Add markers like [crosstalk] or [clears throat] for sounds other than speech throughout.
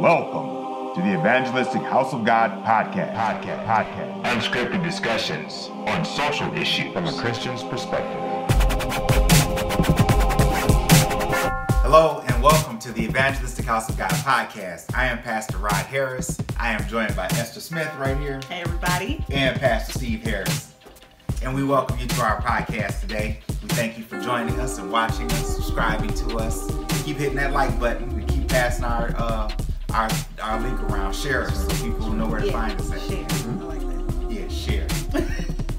Welcome to the Evangelistic House of God podcast. Podcast. Podcast. Unscripted discussions on social issues from a Christian's perspective. Hello and welcome to the Evangelistic House of God podcast. I am Pastor Rod Harris. I am joined by Esther Smith right here Hey everybody. and Pastor Steve Harris. And we welcome you to our podcast today. We thank you for joining us and watching us, subscribing to us. Keep hitting that like button. We keep passing our uh, our our link around. Share us so people know where to Yeah, find us at. share. I like that. Yeah, share.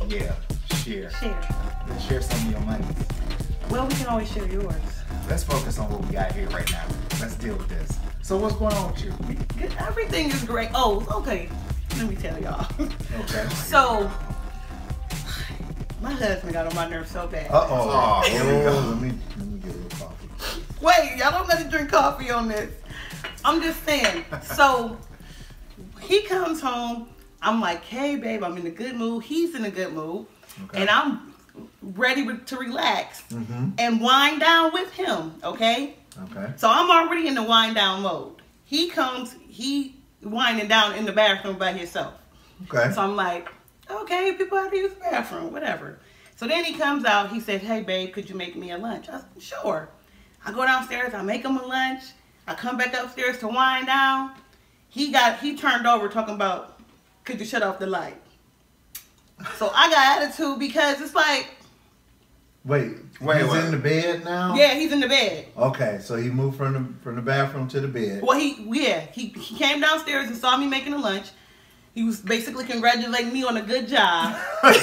yeah, share. Share. Share some of your money. Well, we can always share yours. Let's focus on what we got here right now. Let's deal with this. So what's going on with you? Everything is great. Oh, okay. Let me tell y'all. Okay. [laughs] so, my husband got on my nerves so bad. Uh oh. Oh, here we go. Let me let me get a little coffee. Wait, y'all don't let me drink coffee on this. I'm just saying. So, he comes home. I'm like, hey, babe, I'm in a good mood. He's in a good mood. Okay. And I'm ready to relax Mm-hmm. and wind down with him, okay? Okay. So I'm already in the wind down mode. He comes, he winding down in the bathroom by himself. Okay. So I'm like, okay, people have to use the bathroom, whatever. So then he comes out, he said, hey babe, could you make me a lunch? I said, sure. I go downstairs, I make him a lunch. I come back upstairs to wind down. He got, he turned over talking about, could you shut off the light? So I got attitude because it's like, Wait. Wait, He's what? in the bed now. yeah, he's in the bed. Okay, so he moved from the from the bathroom to the bed. Well, he yeah he, he came downstairs and saw me making a lunch. He was basically congratulating me on a good job. [laughs] [laughs] and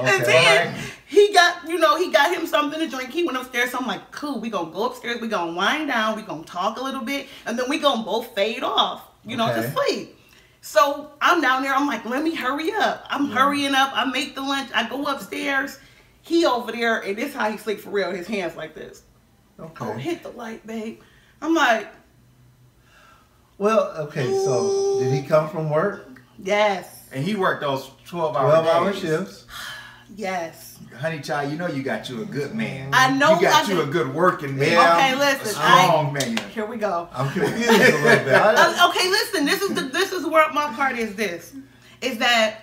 Okay. then he got you know he got him something to drink. He went upstairs. So I'm like, cool. We gonna go upstairs. We gonna wind down. We gonna talk a little bit, and then we gonna both fade off. You know, Okay. to sleep. So I'm down there. I'm like, let me hurry up. I'm hurrying up. I make the lunch. I go upstairs. He over there, and this how he sleep for real. His hands like this. Oh, Okay. hit the light, babe. I'm like, Well, okay. So did he come from work? yes, And he worked those 12 hour Twelve hour shifts. Yes. Honey child, you know you got you a good man. I know You got I you did- a good working man. Yeah. Okay, A listen. I, strong man. here we go. I'm confused a little bit. [laughs] I- Uh, okay, listen. This is the this is where my part is. This is that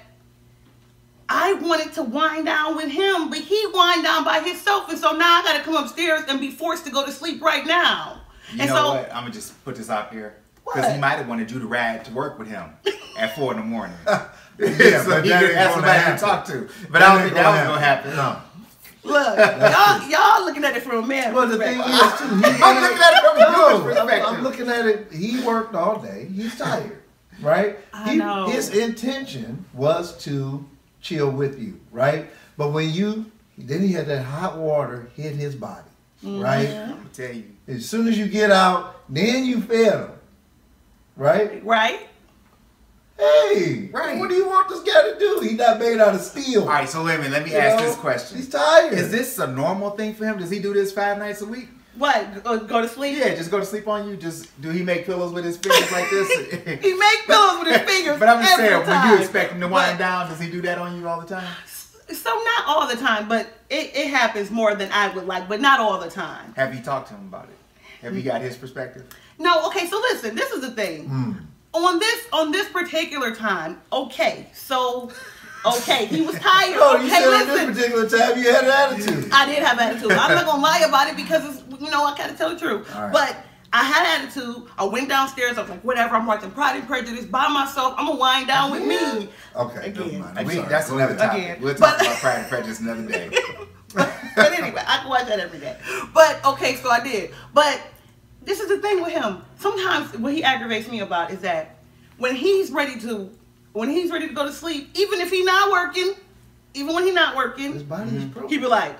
I wanted to wind down with him, but he wind down by himself, and so now I got to come upstairs and be forced to go to sleep right now. You and know so what? I'm gonna just put this out here Because he might have wanted you to ride to work with him at four in the morning. [laughs] Yeah, so but he that could ain't have gonna somebody to talk to. But I don't think that was gonna happen. No. look, [laughs] y'all y'all looking at it from a man. Well, the thing is, too, I'm looking at it from a no, woman's I'm, perspective. I'm looking at it. He worked all day. He's tired, right? I he, know. His intention was to chill with you, right? But when you, then he had that hot water hit his body, Mm-hmm. right? I'm gonna tell you. As soon as you get out, then you fed him, right? right? Hey, Right. What do you want this guy to do? He's not made out of steel. All right, so let me let me You ask know? this question. He's tired. Is this a normal thing for him? Does he do this five nights a week? What? Go, go to sleep? Yeah, just go to sleep on you. Just do he make pillows with his fingers like this? [laughs] He make pillows with his fingers. but I'm just every saying, when time. you expect him to wind But- down, does he do that on you all the time? So not all the time, but it, it happens more than I would like, but not all the time. Have you talked to him about it? Have you got his perspective? No, okay, so listen, this is the thing. Hmm. On this on this particular time, okay, so okay, he was [laughs] tired. No, you okay, said on this particular time you had an attitude. I did have attitude. I'm not gonna lie about it because it's you know, I gotta tell the truth. Right. But I had attitude. I went downstairs. I was like, whatever. I'm watching Pride and Prejudice by myself. I'm gonna wind down with me. Okay, Again. never mind. I'm We- that's another topic. Again. We'll talk But- about Pride and Prejudice another day. [laughs] but anyway, I can watch that every day. But okay, so I did. But this is the thing with him. Sometimes what he aggravates me about is that when he's ready to, when he's ready to go to sleep, even if he's not working, even when he's not His working, body is broken. he be like,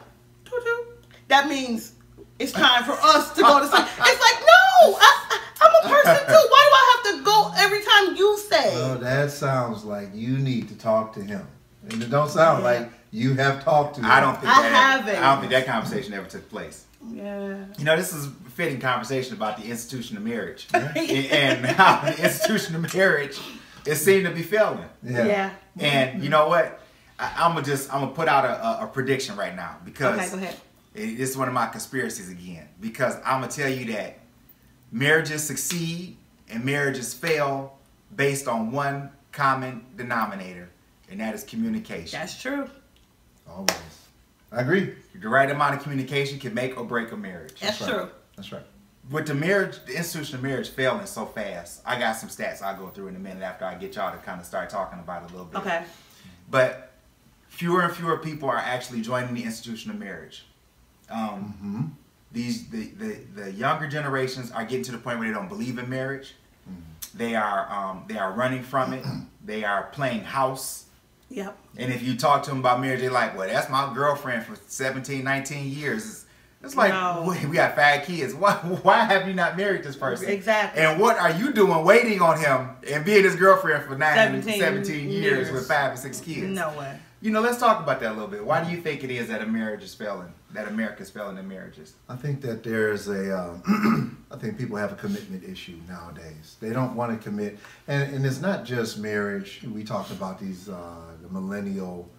"Toot toot." that means it's time for us to go to sleep. [laughs] It's like, no, I, I'm a person too. Why do I have to go every time you say? Well, that sounds like you need to talk to him. And it don't sound Yeah. like you have talked to him. I don't think I that haven't. I don't think that conversation ever took place. Yeah. You know, this is a fitting conversation about the institution of marriage [laughs] and, and how the institution of marriage is seen to be failing. Yeah. Yeah. And mm-hmm. you know what? I, I'm gonna just I'm gonna put out a, a, a prediction right now because Okay, go ahead. it- this is one of my conspiracies again. Because I'm gonna tell you that marriages succeed and marriages fail based on one common denominator, and that is communication. That's true. Always. I agree. The right amount of communication can make or break a marriage. That's right. true. That's right. With the marriage, the institution of marriage failing so fast, I got some stats I'll go through in a minute after I get y'all to kind of start talking about it a little bit. Okay. But fewer and fewer people are actually joining the institution of marriage. Um, These the, the the younger generations are getting to the point where they don't believe in marriage. They are um, they are running from it. [clears throat] they are playing house. Yep. And if you talk to them about marriage, they're like, well, that's my girlfriend for 17, 19 years. It's, it's like, No. [laughs] we got five kids. Why, [laughs] why have you not married this person? Exactly. And what are you doing waiting on him and being his girlfriend for nine, 17, 17 years, years. with five or six kids? No way. You know, let's talk about that a little bit. Why do you think it is that a marriage is failing, that America's failing in marriages? I think that there's a, uh, [clears throat] I think people have a commitment issue nowadays. They don't want to commit, and, and it's not just marriage. We talked about these uh, the millennial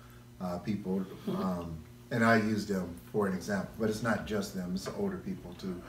uh, people, um, and I use them for an example. But it's not just them; it's the older people too.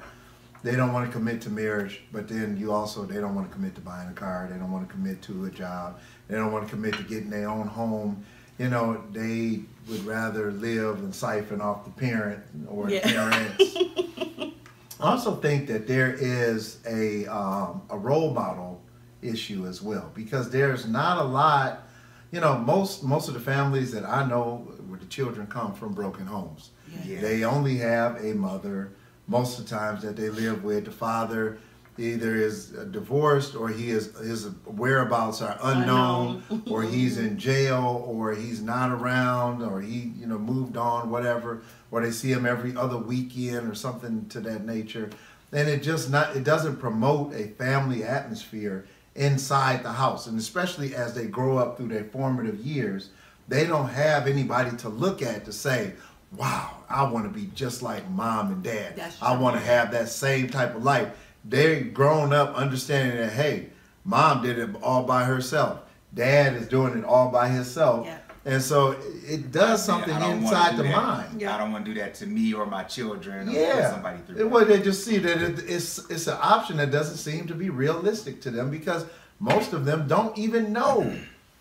They don't want to commit to marriage, but then you also they don't want to commit to buying a car. They don't want to commit to a job. They don't want to commit to getting their own home. You know, they would rather live and siphon off the parent or Yeah. the parents. [laughs] I also think that there is a um, a role model issue as well because there's not a lot. You know, most most of the families that I know where the children come from broken homes. Yeah. They only have a mother. Most of the times that they live with, the father either is divorced or he is his whereabouts are unknown, or he's in jail, or he's not around, or he you know moved on, whatever, or they see him every other weekend or something to that nature. And it just not it doesn't promote a family atmosphere inside the house, and especially as they grow up through their formative years, they don't have anybody to look at to say, wow, I want to be just like mom and dad. I want to have that same type of life. They're grown up understanding that, hey, mom did it all by herself. Dad is doing it all by himself. Yeah. And so it- it does something I don't wanna inside do the that. mind. Yeah. I don't want to do that to me or my children or put Yeah. somebody through It, well, they just see that it, it's it's an option that doesn't seem to be realistic to them because most of them don't even know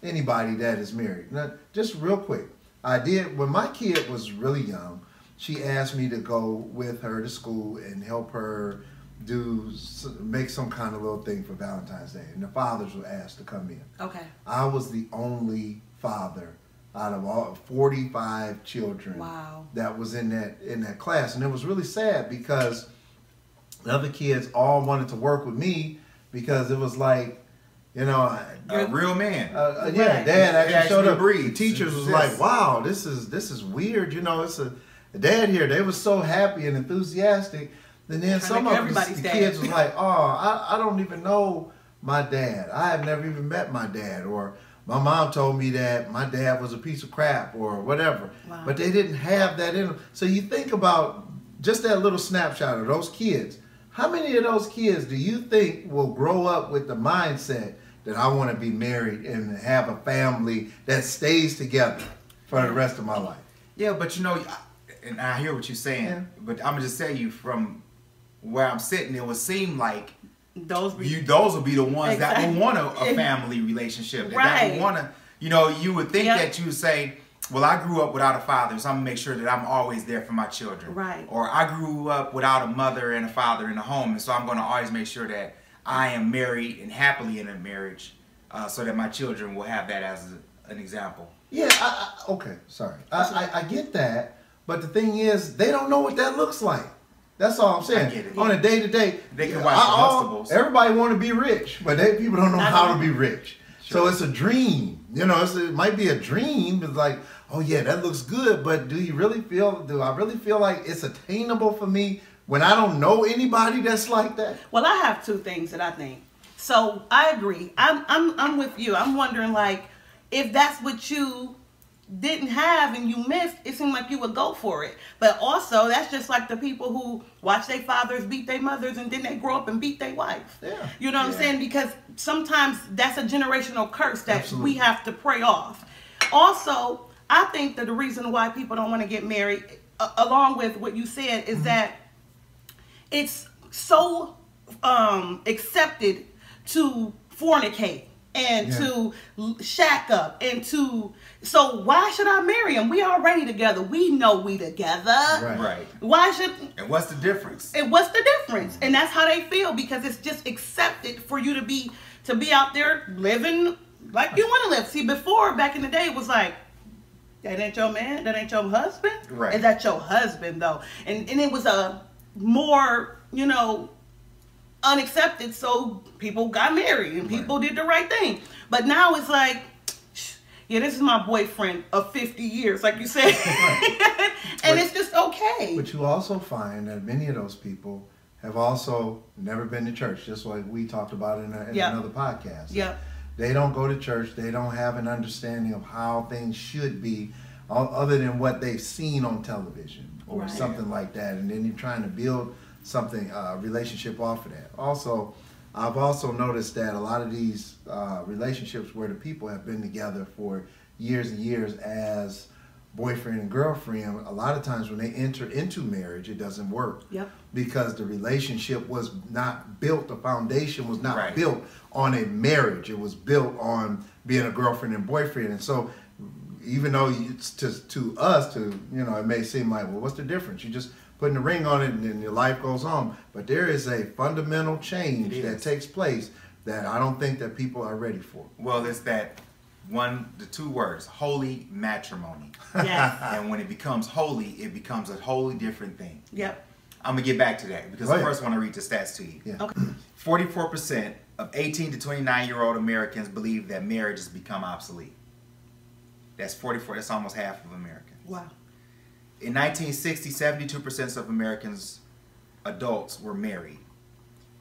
anybody that is married. Now, just real quick, I did when my kid was really young. She asked me to go with her to school and help her do make some kind of little thing for Valentine's Day, and the fathers were asked to come in. Okay. I was the only father out of all 45 children Wow. that was in that in that class and it was really sad because the other kids all wanted to work with me because it was like you know a real man. uh, uh, yeah, Right. dad actually, actually showed up. breathes. The teachers was Exists. like, "Wow, this is this is weird." You know, it's a dad here. They were so happy and enthusiastic. And then some of the dad. kids was like, "Oh, I, I don't even know my dad. I have never even met my dad." Or my mom told me that my dad was a piece of crap or whatever. Wow. But they didn't have that in them. So you think about just that little snapshot of those kids. How many of those kids do you think will grow up with the mindset that I want to be married and have a family that stays together for the rest of my life? Yeah, but you know, and I hear what you're saying, Yeah. but I'm gonna just tell you from where I'm sitting, it would seem like Those be you those will be the ones that Exactly. will want a, a [laughs] family relationship. That, that Right. will want to, you know, you would think Yep. that you would say, well, I grew up without a father, so I'm gonna make sure that I'm always there for my children. Right. Or I grew up without a mother and a father in the home, and so I'm gonna always make sure that I am married and happily in a marriage, uh, so that my children will have that as a, an example. Yeah, I, I, okay, sorry. I, I, I get that, but the thing is, they don't know what that looks like. That's all I'm saying. I get it. On a day to day, They can watch the Huxtables. Everybody want to be rich, but they people don't know Not how all. to be rich. So it's a dream. You know, it's, it might be a dream. It's like, oh yeah, that looks good, but do you really feel? Do I really feel like it's attainable for me when I don't know anybody that's like that? Well, I have two things that I think. So I agree. I'm I'm I'm with you. I'm wondering like if that's what you didn't have and you missed, it seemed like you would go for it. But also that's just like the people who watch their fathers beat their mothers and then they grow up and beat their wife. Yeah. You know what I'm saying? Because sometimes that's a generational curse that Absolutely. we have to pray off. Also, I think that the reason why people don't want to get married, along with what you said, is that it's so um accepted to fornicate and Yeah. to shack up and to so why should I marry him? We already together. We know we together. Right. Right. Why should And what's the difference? and what's the difference? And that's how they feel because it's just accepted for you to be to be out there living like you want to live. See, before back in the day, it was like that ain't your man, that ain't your husband. Right. Is that your husband though? And and it was a more you know unaccepted, so people got married and people did the right thing. But now it's like. Yeah, this is my boyfriend of 50 years, like you said. [laughs] [laughs] and it's just okay. But you also find that many of those people have also never been to church, just like we talked about in, a, in Yep. another podcast. Yep. They don't go to church. They don't have an understanding of how things should be, other than what they've seen on television or Right. something like that. And then you're trying to build something, uh, relationship off of that. Also, I've also noticed that a lot of these uh, relationships where the people have been together for years and years as boyfriend and girlfriend, a lot of times when they enter into marriage, it doesn't work Yep. because the relationship was not built, the foundation was not Right. built on a marriage. It was built on being a girlfriend and boyfriend. And so, even though it's to, to us, to you know, it may seem like, well, what's the difference? You just putting the ring on it and then your life goes on. But there is a fundamental change that takes place that I don't think that people are ready for. Well, it's that one, the two words, holy matrimony. Yes. [laughs] and when it becomes holy, it becomes a wholly different thing. yep. I'm gonna get back to that because Go I first want to read the stats to you. Yeah. Okay. 44% of 18 to 29 year old Americans believe that marriage has become obsolete. That's 44. That's almost half of Americans. Wow. In 1960, 72% of Americans, adults, were married.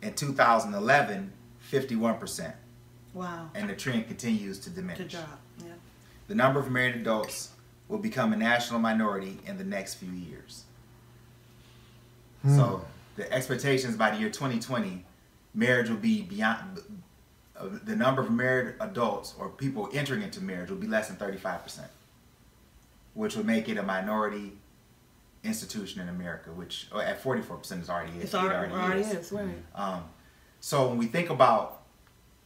In 2011, 51%. Wow. And the trend continues to diminish. To diminish. drop. Yeah. The number of married adults will become a national minority in the next few years. So the expectations by the year 2020, marriage will be beyond uh, the number of married adults or people entering into marriage will be less than 35%, which would make it a minority institution in America, which at 44% is already It's it already, already is. is. Right. Um, so when we think about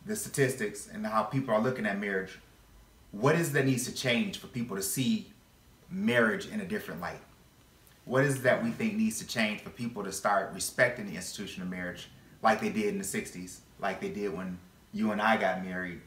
the statistics and how people are looking at marriage, what is that needs to change for people to see marriage in a different light? What is that we think needs to change for people to start respecting the institution of marriage like they did in the 60s, like they did when you and I got married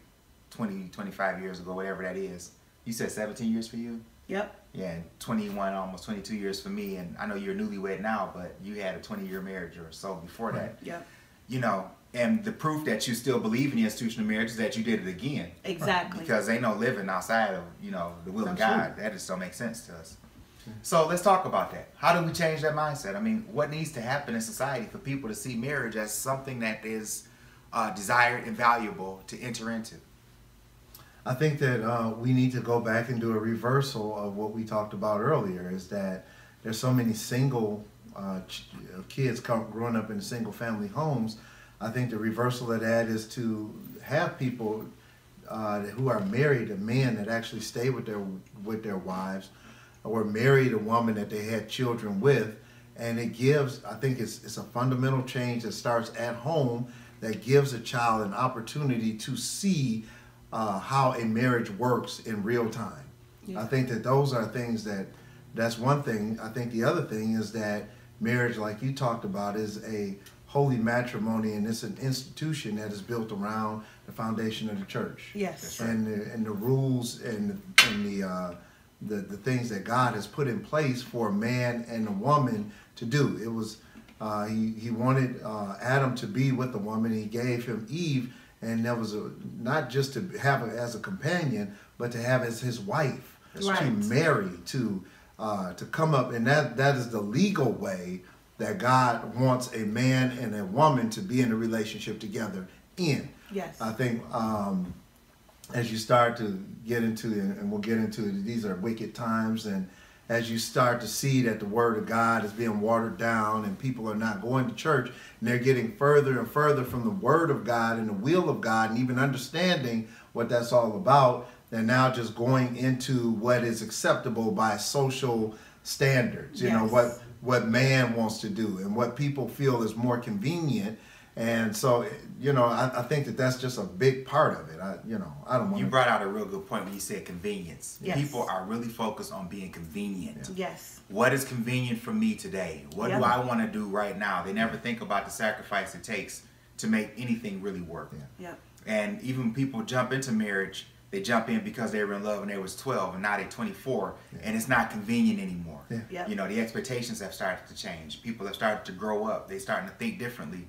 20, 25 years ago, whatever that is. You said 17 years for you? Yep. Yeah, and 21, almost 22 years for me. And I know you're newlywed now, but you had a 20 year marriage or so before that Yep. you know, and the proof that you still believe in the institution of marriage is that you did it again. Exactly. Because ain't no living outside of, you know, the will of That's God. That just don't make sense to us. So let's talk about that. How do we change that mindset? I mean, what needs to happen in society for people to see marriage as something that is uh, desired and valuable to enter into? I think that uh, we need to go back and do a reversal of what we talked about earlier. Is that there's so many single uh, uh, kids come, growing up in single family homes. I think the reversal of that is to have people uh, who are married, a man that actually stay with their with their wives, or married a woman that they had children with, and it gives. I think it's it's a fundamental change that starts at home that gives a child an opportunity to see uh, how a marriage works in real time. Yeah. I think that those are things that that's one thing. I think the other thing is that marriage, like you talked about, is a holy matrimony and it's an institution that is built around the foundation of the church. Yes. And the, and the rules and and the, uh, the the things that God has put in place for a man and a woman to do. It was uh, he he wanted uh, Adam to be with the woman. He gave him Eve, and that was a, not just to have her as a companion, but to have as his wife, to marry, to uh, to come up, and that that is the legal way that God wants a man and a woman to be in a relationship together in. Yes. I think um, as you start to get into, and we'll get into it, these are wicked times, and as you start to see that the word of God is being watered down and people are not going to church and they're getting further and further from the word of God and the will of God and even understanding what that's all about, they're now just going into what is acceptable by social standards. You know, what what man wants to do and what people feel is more convenient And so, you know, I, I think that that's just a big part of it. I, you know, I don't want You brought out a real good point when you said convenience. Yes. People are really focused on being convenient. Yes. What is convenient for me today? What Yep. do I want to do right now? They never think about the sacrifice it takes to make anything really work. Yep. And even when people jump into marriage, they jump in because they were in love when they was 12 and now they're 24 and it's not convenient anymore. Yeah. Yep. You know, the expectations have started to change. People have started to grow up. They're starting to think differently.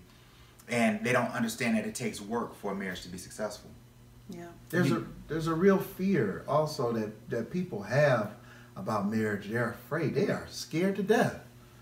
And they don't understand that it takes work for a marriage to be successful. Yeah. There's a there's a real fear also that that people have about marriage. They're afraid. They are scared to death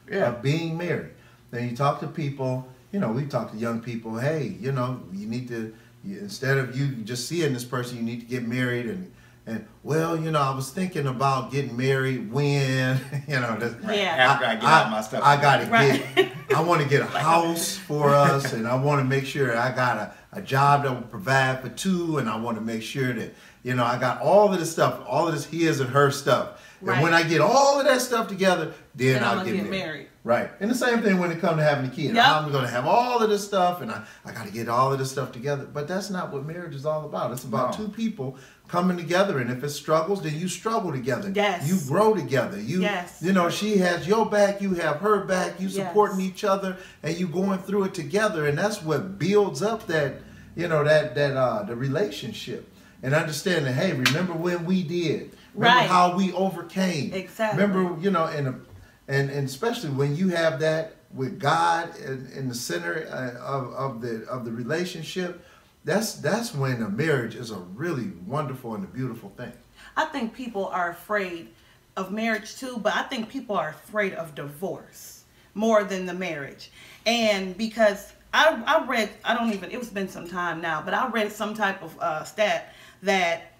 Yeah. of being married. Then you talk to people. You know, we talk to young people. Hey, you know, you need to you, instead of you just seeing this person, you need to get married and. And well, you know, I was thinking about getting married when, [laughs] you know, this, Yeah. After I, get out my stuff. I got to Right. get. I want to get [laughs] a house for [laughs] us, and I want to make sure I got a, a job that will provide for two, and I want to make sure that you know I got all of this stuff, all of this his and her stuff. Right. And when I get all of that stuff together, then, Then I'm I'll get, get married. married. Right. And the same thing when it comes to having a kid. Yep. I'm going to have all of this stuff, and I, I got to get all of this stuff together. But that's not what marriage is all about. It's about No. two people coming together, and if it struggles, then you struggle together. Yes. You grow together. You Yes. you know she has your back, you have her back, you Yes. supporting each other, and you going through it together, and that's what builds up that you know that that uh the relationship. And understanding, hey, remember when we did, remember Right. how we overcame. Exactly. Remember, you know, and and and especially when you have that with God in, in the center uh, of, of the of the relationship, that's that's when a marriage is a really wonderful and a beautiful thing. I think people are afraid of marriage too, but I think people are afraid of divorce more than the marriage. And because I, I read, I don't even, it's been some time now, but I read some type of uh, stat that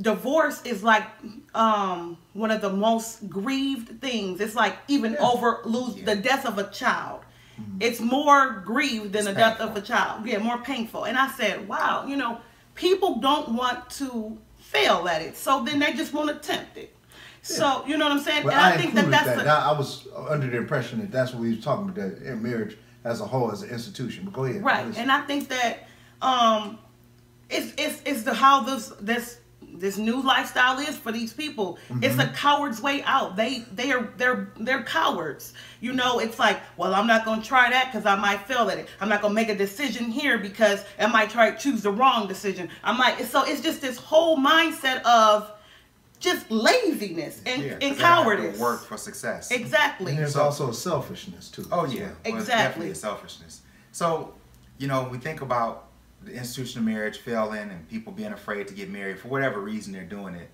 divorce is like um, one of the most grieved things. It's like even over lose the death of a child. It's more grieved than It's the death of a child. Yeah, more painful. And I said, wow, you know, people don't want to fail at it, so then they just won't attempt it. So you know what I'm saying? Well, and I, I, think that that's that. the- I, I was under the impression that that's what we were talking about that in marriage as a whole, as an institution. But go ahead. Right, and I think that um, it's it's it's the how this this this new lifestyle is for these people. It's mm-hmm. a coward's way out. They they are they're they're cowards. You know, it's like, well, I'm not gonna try that because I might fail at it. I'm not gonna make a decision here because I might try to choose the wrong decision. I might. So it's just this whole mindset of just laziness and, Yeah, 'cause and they have to cowardice. Work for success. Exactly. and there's So- also selfishness too. Oh yeah, well. Well, Exactly. definitely a selfishness. So, you know, we think about the institution of marriage failing and people being afraid to get married for whatever reason they're doing it.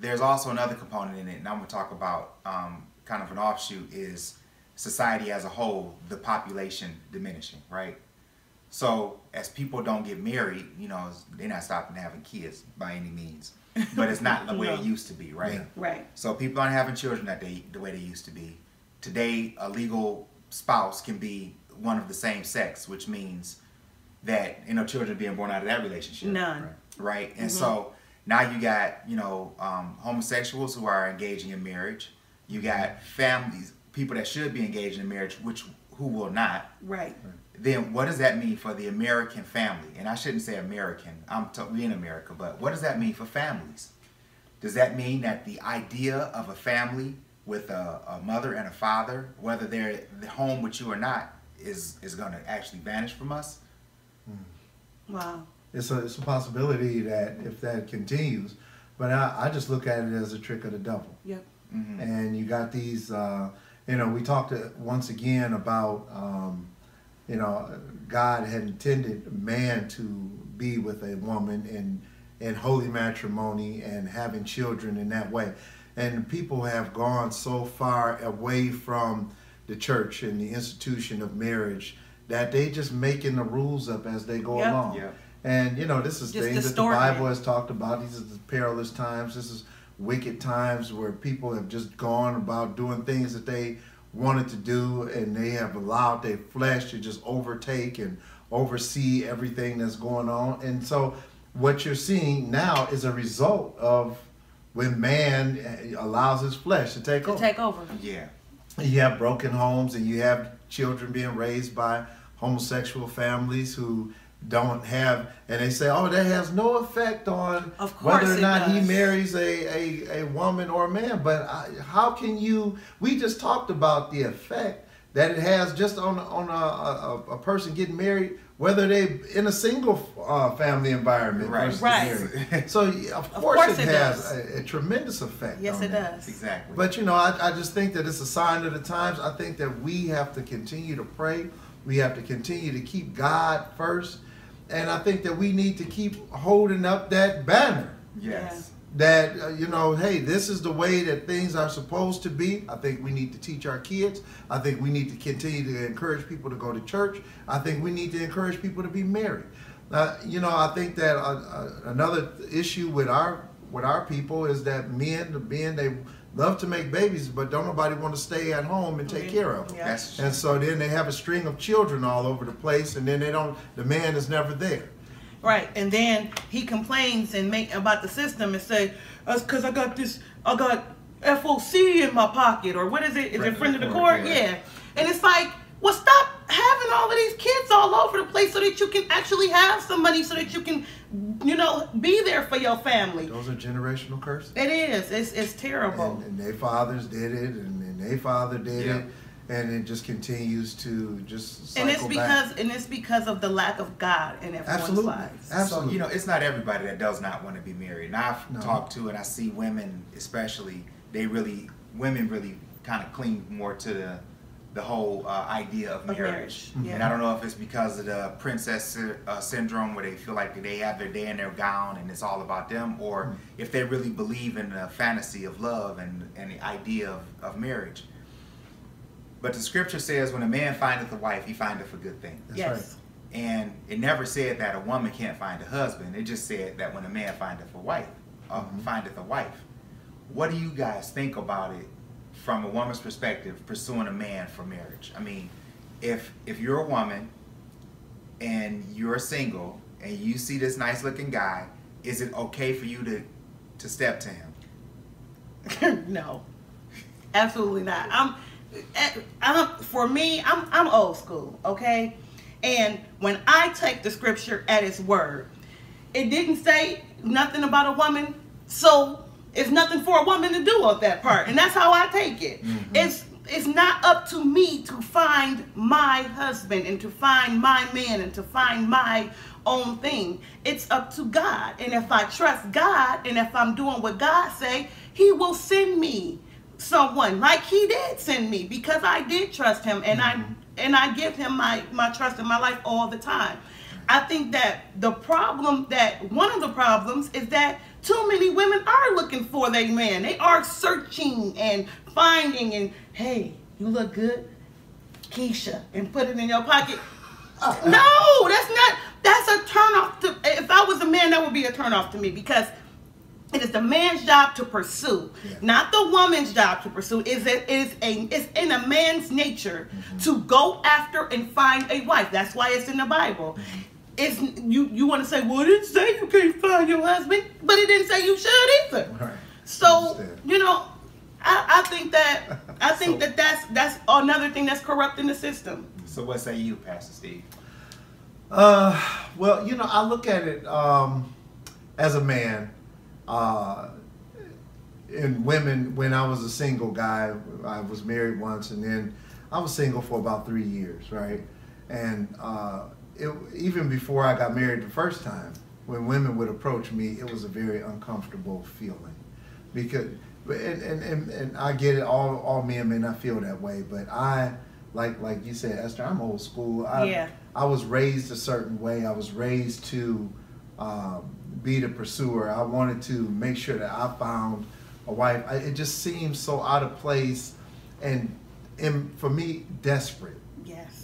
There's also another component in it, and I'm going to talk about um, kind of an offshoot is society as a whole, the population diminishing, right? So as people don't get married, you know, they're not stopping having kids by any means, but it's not [laughs] the way it used to be, right? Yeah. Right. So people aren't having children that they the way they used to be. Today, a legal spouse can be one of the same sex, which means that you know children being born out of that relationship. None. Right, Mm-hmm. and so now you got you know um, homosexuals who are engaging in marriage. You got families, people that should be engaged in marriage, which who will not. Right. Then what does that mean for the American family? And I shouldn't say American. I'm t- we in America, but what does that mean for families? Does that mean that the idea of a family with a, a mother and a father, whether they're home with you or not, is is going to actually vanish from us? Wow. it's a it's a possibility that if that continues, but I, I just look at it as a trick of the devil. Yep. And you got these, uh, you know, we talked uh, once again about, um, you know, God had intended man to be with a woman in in holy matrimony and having children in that way, and people have gone so far away from the church and the institution of marriage that they just making the rules up as they go Yep. along. Yep. And you know, this is Just things that the Bible has talked about. These are the perilous times. This is wicked times where people have just gone about doing things that they wanted to do, and they have allowed their flesh to just overtake and oversee everything that's going on. And so, what you're seeing now is a result of when man eh, allows his flesh to take To over take over. Yeah. you have broken homes and you have children being raised by homosexual families who don't have, and they say, oh, that has no effect on Of whether or it not he marries a, a, a woman or a man. But I, how can you? We just talked about the effect that it has just on on a, a, a person getting married, whether they in a single uh, family environment Right. Right. [laughs] [laughs] So of Of course, course it, it has a, a tremendous effect. Yes, on it that. does. Exactly. But you know, I, I just think that it's a sign of the times. I think that we have to continue to pray. We have to continue to keep God first. And I think that we need to keep holding up that banner yes. that, uh, you know, hey, this is the way that things are supposed to be. I think we need to teach our kids. I think we need to continue to encourage people to go to church. I think we need to encourage people to be married. Uh, you know, I think that uh, uh, another issue with our with our people is that men, the men, they love to make babies, but don't nobody want to stay at home and take care of them. Yeah. And so then they have a string of children all over the place, and then they don't. The man is never there. Right, and then he complains and make about the system and say, uh, "That's because I got this, I got FOC in my pocket, or what is it? Is it friend of the court? yeah. Yeah." And it's like, well, stop having all of these kids all over the place so that you can actually have somebody so that you can, you know, be there for your family. Those are generational curses. It is. It's it's terrible. and, and their fathers did it, and, and their father did Yeah. it, and it just continues to just cycle And it's back. because and it's because of the lack of God in everyone's Absolutely. lives. Ab- So Absolutely. you know, it's not everybody that does not want to be married. And I've No. talked to and I see women, especially, they really women really kind of cling more to the the whole uh, idea of Of marriage. marriage, And yeah. I don't know if it's because of the princess uh, syndrome, where they feel like they have their day in their gown and it's all about them, or Mm. if they really believe in the fantasy of love and and the idea of, of marriage. But the scripture says, when a man findeth a wife, he findeth a good thing. That's yes. And it never said that a woman can't find a husband. It just said that when a man findeth a wife, uh, Mhm. findeth a wife. What do you guys think about it from a woman's perspective, pursuing a man for marriage? I mean, if if you're a woman and you're single and you see this nice looking guy, is it okay for you to to step to him? [laughs] no, absolutely not. I'm, eh, I'm for me. I'm I'm old school, okay. And when I take the scripture at its word, it didn't say nothing about a woman, so it's nothing for a woman to do with that part, and that's how I take it. Mm-hmm. It's it's not up to me to find my husband and to find my man and to find my own thing. It's up to God. And if I trust God and if I'm doing what God say, he will send me someone like he did send me because I did trust him and I mm-hmm. and I give him my my trust in my life all the time. I think that the problem that one of the problems is that too many women are looking for their man. They are searching and finding and hey, you look good, Keisha, and put it in your pocket. [laughs] no, that's not. That's a turn off. To if I was a man, that would be a turn off to me because it is the man's job to pursue, Yeah. not the woman's job to pursue. Is it is a it's in a man's nature Mm-hmm. to go after and find a wife. That's why it's in the Bible. Mm-hmm. It's you you want to say, well, it didn't say you can't find your husband, but it didn't say you should either. Right. So you know, I, I think that I [laughs] think So- that that's that's another thing that's corrupting the system. So what say you, Pastor Steve? Uh, well, you know, I look at it um, as a man. Uh, in women, when I was a single guy, I was married once, and then I was single for about three years, right? And uh, it, even before I got married the first time, when women would approach me, it was a very uncomfortable feeling, because and and, and, and I get it. All all men may not feel that way, but I like like you said, Esther. I'm old school. I, Yeah. I was raised a certain way. I was raised to um, be the pursuer. I wanted to make sure that I found a wife. I, it just seems so out of place, and and for me, desperate.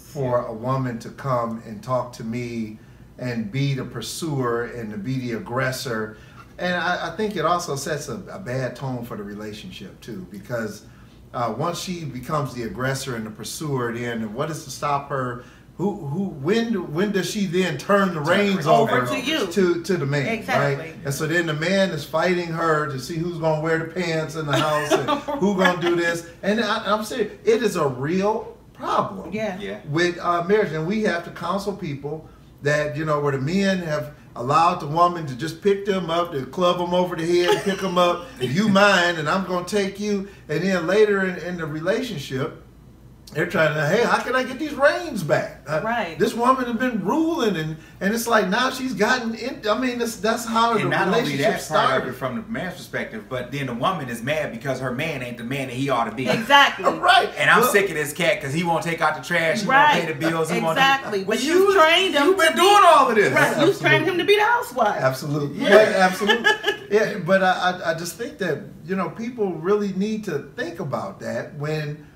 For a woman to come and talk to me and be the pursuer and to be the aggressor. And I, I think it also sets a, a bad tone for the relationship too, because uh, once she becomes the aggressor and the pursuer, then what is to stop her? Who, who, when, when does she then turn the reins over over, to you. to, to the man, Exactly. right? And so then the man is fighting her to see who's gonna wear the pants in the house and [laughs] who gonna do this. And I, I'm saying it is a real problem Yeah. Yeah. with uh, marriage, and we have to counsel people that you know where the men have allowed the woman to just pick them up, to club them over the head, pick them up, you mine, and I'm gonna take you, and then later in, in the relationship. They're trying to, hey, how can I get these reins back? Uh, Right. This woman has been ruling, and and it's like now she's gotten in. I mean, that's that's how the And not only that part of started. it from the man's perspective, but then the woman is mad because her man ain't the man that he ought to be. Exactly. [laughs] Right. And I'm Well, sick of this cat because he won't take out the trash, he Right. won't pay the bills, he won't Exactly. do But Well, you trained him You've been to be- doing all of this. Right. You trained him to be the housewife. Absolutely. Yeah. Yeah, absolutely. Yeah, but I, I, I just think that you know people really need to think about that when,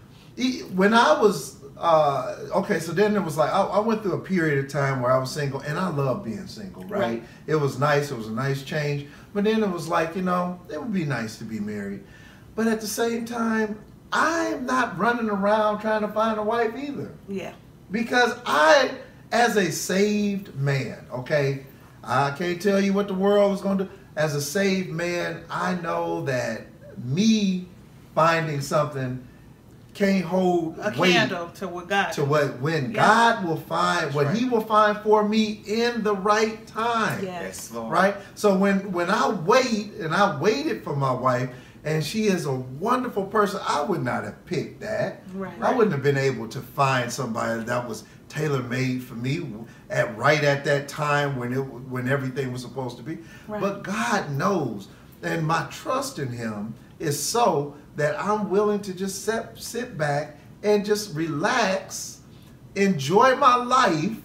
e- when I was uh, okay. So then it was like I, I went through a period of time where I was single, and I loved being single. Right? Right. It was nice. It was a nice change. But then it was like you know it would be nice to be married, but at the same time, I'm not running around trying to find a wife either Yeah. because I, as a saved man, okay, I can't tell you what the world is going to do. As a saved man, I know that me finding something can't hold A weight candle to what God. to what when Yeah. God will find what right. He will find for me in the right time Yes, Lord. right? So when when I wait and I waited for my wife, and she is a wonderful person, I would not have picked that. Right. I wouldn't have been able to find somebody that was tailor made for me at right at that time when it when everything was supposed to be. Right. But God knows, and my trust in Him is so that I'm willing to just sit, sit back and just relax, enjoy my life,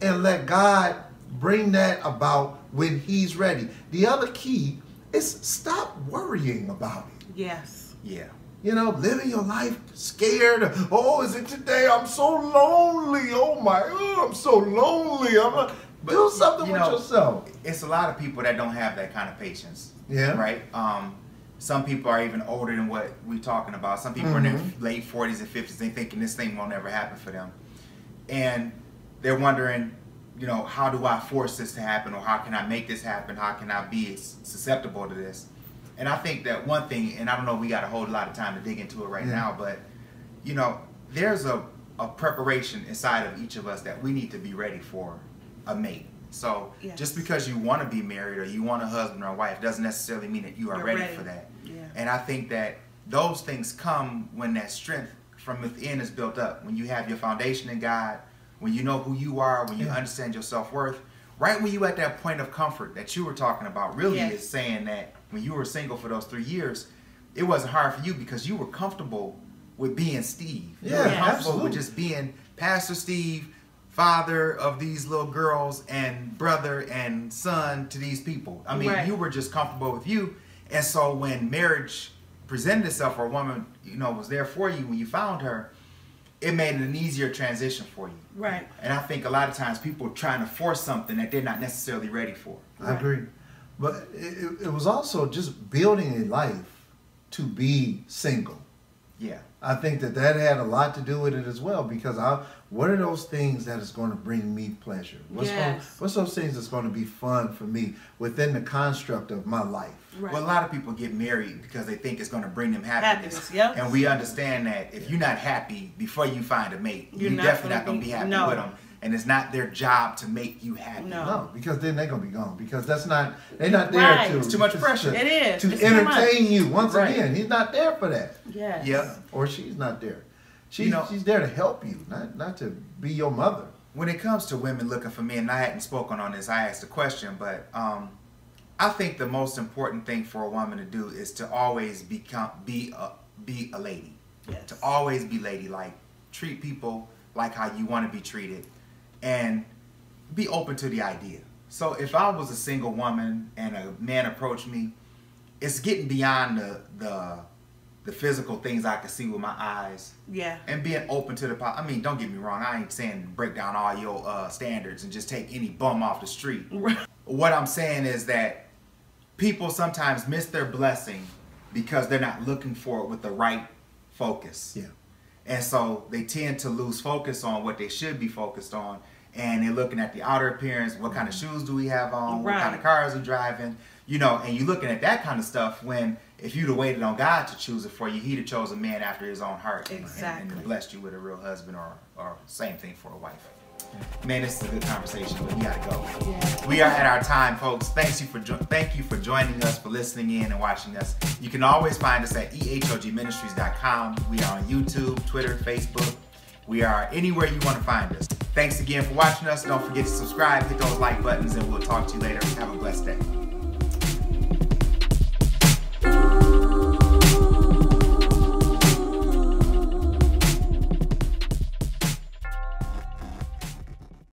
and let God bring that about when He's ready. The other key is stop worrying about it. Yes. Yeah. You know, living your life scared. Oh, is it today? I'm so lonely. Oh my, oh, I'm so lonely. I'm a, But, do something you with know, yourself. It's a lot of people that don't have that kind of patience. Yeah. Right? Um, some people are even older than what we're talking about. Some people are in their Mhm. late 40s and 50s. They thinking this thing won't ever happen for them. And they're wondering, you know, how do I force this to happen or how can I make this happen? How can I be susceptible to this? And I think that one thing, and I don't know, we got a whole lot of time to dig into it right Yeah. now, but you know, there's a, a preparation inside of each of us that we need to be ready for a mate. So Yes. just because you want to be married or you want a husband or a wife doesn't necessarily mean that you are You're ready, ready. for that. Yeah. And I think that those things come when that strength from within is built up. When you have your foundation in God, when you know who you are, when you Yeah. understand your self worth, right when you at that point of comfort that you were talking about, really Yes. is saying that when you were single for those three years, it wasn't hard for you because you were comfortable with being Steve. You Yeah, were comfortable absolutely. with just being Pastor Steve, father of these little girls, and brother and son to these people. I mean, Right. you were just comfortable with you. And so when marriage presented itself or a woman, you know, was there for you when you found her, it made it an easier transition for you. Right. And I think a lot of times people are trying to force something that they're not necessarily ready for. I agree. But it, it- it was also just building a life to be single. Yeah. I think that that had a lot to do with it as well because I, what are those things that is going to bring me pleasure? What's going, what's those things that's going to be fun for me within the construct of my life? Right. Well, a lot of people get married because they think it's going to bring them happiness. Happiness, yep. And we understand that if you're not happy before you find a mate, You're you're, not definitely gonna not going to be- be happy no. with them. And it's not their job to make you happy. No. No, because then they're gonna be gone. Because that's not they're not there Right. to. It's too much pressure. To, It is. to It's entertain you. Once Right. again, he's not there for that, Yes. Yeah. or she's not there. She's You know- she's there to help you, not not to be your mother. when it comes to women looking for men, and I hadn't spoken on this, I asked a question, but um, I think the most important thing for a woman to do is to always become be a be a lady, Yes. to always be ladylike, treat people like how you want to be treated, and be open to the idea. So if I was a single woman and a man approached me, it's getting beyond the the the physical things I can see with my eyes Yeah. and being open to the po- I mean, don't get me wrong. I ain't saying break down all your uh, standards and just take any bum off the street. [laughs] Right. What I'm saying is that people sometimes miss their blessing because they're not looking for it with the right focus. Yeah. And so they tend to lose focus on what they should be focused on. And they're looking at the outer appearance. What kind of shoes do we have on? What kind of cars are driving? You know, and you're looking at that kind of stuff when if you'd have waited on God to choose it for you, He'd have chose a man after His own heart and- and, and blessed you with a real husband or or same thing for a wife. Man, this is a good conversation, but we gotta go. Yeah. We are at our time, folks. Thanks you for jo- thank you for joining us, for listening in and watching us. You can always find us at ehogministries.com. We are on YouTube, Twitter, Facebook. We are anywhere you want to find us. Thanks again for watching us. Don't forget to subscribe, hit those like buttons, and we'll talk to you later. Have a blessed day.